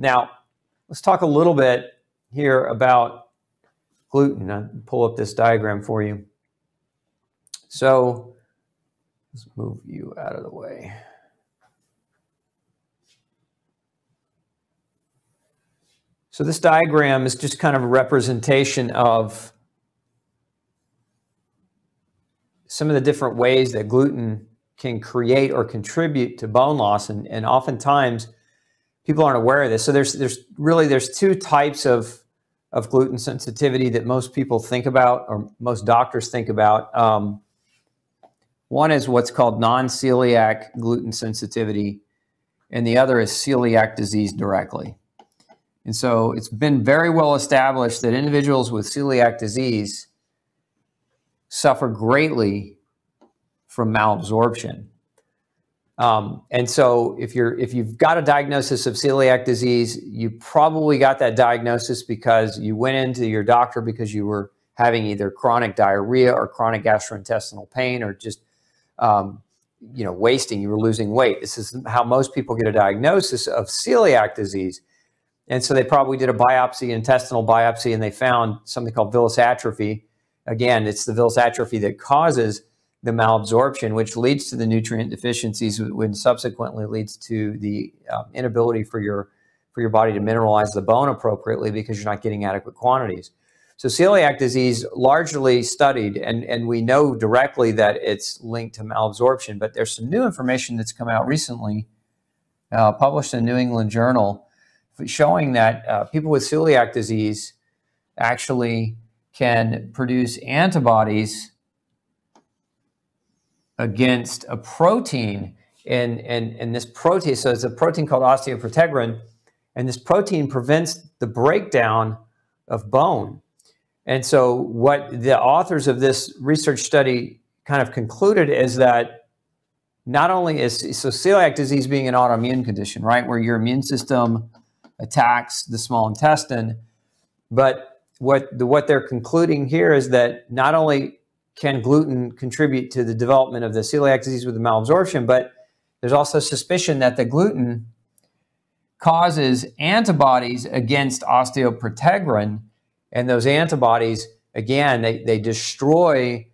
Now, let's talk a little bit here about gluten. I'll pull up this diagram for you. So let's move you out of the way. So this diagram is just kind of a representation of some of the different ways that gluten can create or contribute to bone loss. And, and oftentimes people aren't aware of this. So there's, there's really, there's two types of, of gluten sensitivity that most people think about or most doctors think about. Um, one is what's called non-celiac gluten sensitivity, and the other is celiac disease directly. And so it's been very well established that individuals with celiac disease suffer greatly from malabsorption. Um, and so if you're if you've got a diagnosis of celiac disease, you probably got that diagnosis because you went into your doctor because you were having either chronic diarrhea or chronic gastrointestinal pain or just um, you know wasting, you were losing weight. This is how most people get a diagnosis of celiac disease. And so they probably did a biopsy, intestinal biopsy, and they found something called villus atrophy. Again, it's the villus atrophy that causes the malabsorption, which leads to the nutrient deficiencies, which subsequently leads to the uh, inability for your for your body to mineralize the bone appropriately because you're not getting adequate quantities. So celiac disease largely studied, and, and we know directly that it's linked to malabsorption, but there's some new information that's come out recently, uh, published in New England Journal, showing that uh, people with celiac disease actually can produce antibodies against a protein and, and, and this protein, so it's a protein called osteoprotegerin, and this protein prevents the breakdown of bone. And so what the authors of this research study kind of concluded is that not only is so celiac disease being an autoimmune condition, right, where your immune system attacks the small intestine, but what the, what they're concluding here is that not only can gluten contribute to the development of the celiac disease with the malabsorption, but there's also suspicion that the gluten causes antibodies against osteoprotegerin, and those antibodies, again, they, they destroy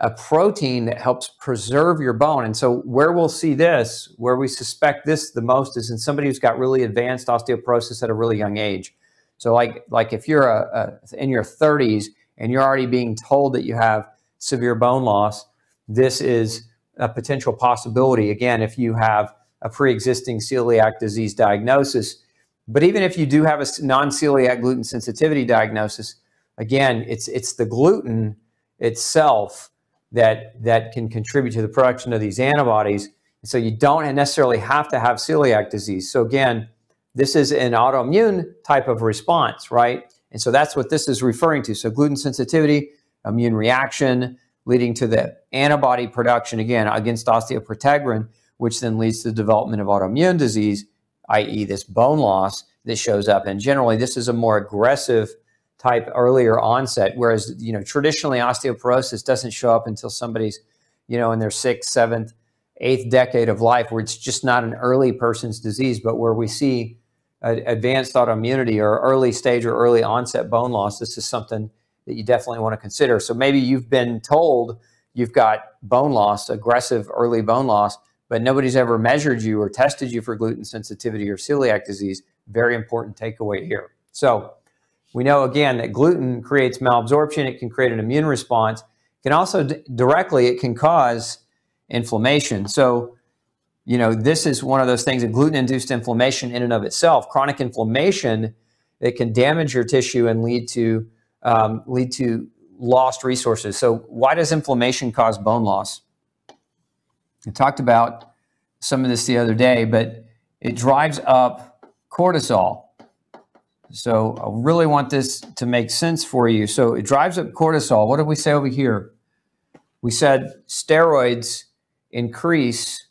a protein that helps preserve your bone. And so where we'll see this, where we suspect this the most is in somebody who's got really advanced osteoporosis at a really young age. So like, like if you're a, a, in your 30s and you're already being told that you have severe bone loss, this is a potential possibility. Again, if you have a pre-existing celiac disease diagnosis, but even if you do have a non-celiac gluten sensitivity diagnosis, again, it's it's the gluten itself that that can contribute to the production of these antibodies. So you don't necessarily have to have celiac disease. So again, this is an autoimmune type of response, right? And so that's what this is referring to. So gluten sensitivity, immune reaction, leading to the antibody production again against osteoprotegerin, which then leads to the development of autoimmune disease, i.e., this bone loss that shows up. And generally, this is a more aggressive type earlier onset, whereas you know traditionally osteoporosis doesn't show up until somebody's you know in their sixth, seventh, eighth decade of life, where it's just not an early person's disease, but where we see advanced autoimmunity or early stage or early onset bone loss. This is something that you definitely want to consider. So maybe you've been told you've got bone loss, aggressive early bone loss, but nobody's ever measured you or tested you for gluten sensitivity or celiac disease. Very important takeaway here. So we know again that gluten creates malabsorption. It can create an immune response. It can also directly, it can cause inflammation. So, you know, this is one of those things that gluten-induced inflammation in and of itself, chronic inflammation, it can damage your tissue and lead to um, lead to lost resources. So, why does inflammation cause bone loss? I talked about some of this the other day, but it drives up cortisol. So, I really want this to make sense for you. So, it drives up cortisol. What did we say over here? We said steroids increase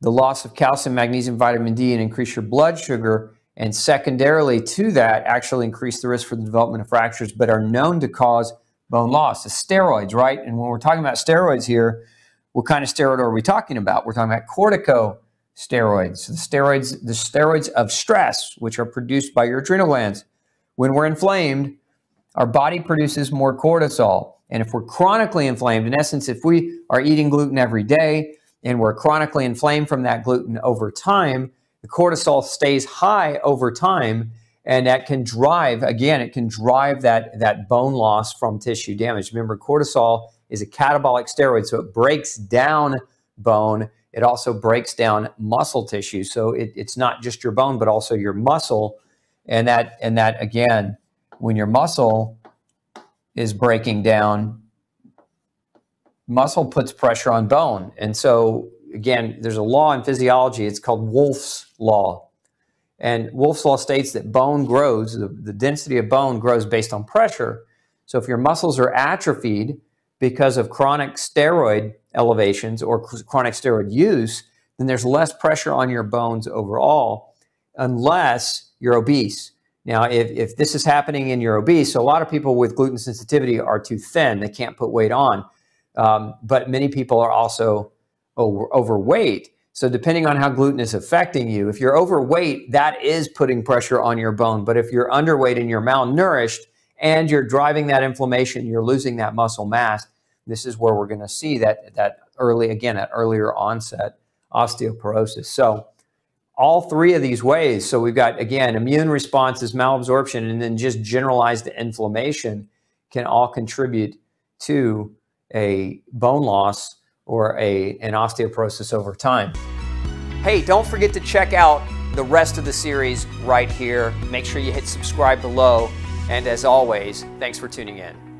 the loss of calcium, magnesium, vitamin D, and increase your blood sugar and secondarily to that actually increase the risk for the development of fractures, but are known to cause bone loss. The steroids, right? And when we're talking about steroids here, what kind of steroid are we talking about? We're talking about steroids. The steroids, the steroids of stress, which are produced by your adrenal glands. When we're inflamed, our body produces more cortisol. And if we're chronically inflamed, in essence, if we are eating gluten every day and we're chronically inflamed from that gluten over time, the cortisol stays high over time and that can drive again it can drive that that bone loss from tissue damage. Remember cortisol is a catabolic steroid so it breaks down bone. It also breaks down muscle tissue so it, it's not just your bone but also your muscle. And that and that again when your muscle is breaking down muscle puts pressure on bone. And so again there's a law in physiology it's called wolff's law and Wolff's Law states that bone grows, the, the density of bone grows based on pressure. So if your muscles are atrophied because of chronic steroid elevations or chronic steroid use, then there's less pressure on your bones overall, unless you're obese. Now, if, if this is happening and you're obese, so a lot of people with gluten sensitivity are too thin, they can't put weight on. Um, but many people are also over, overweight. So, depending on how gluten is affecting you, if you're overweight, that is putting pressure on your bone. But if you're underweight and you're malnourished and you're driving that inflammation, you're losing that muscle mass, this is where we're going to see that, that early, again, at earlier onset osteoporosis. So, all three of these ways. So, we've got, again, immune responses, malabsorption, and then just generalized inflammation can all contribute to a bone loss or a, an osteoporosis over time. Hey, don't forget to check out the rest of the series right here. Make sure you hit subscribe below. And as always, thanks for tuning in.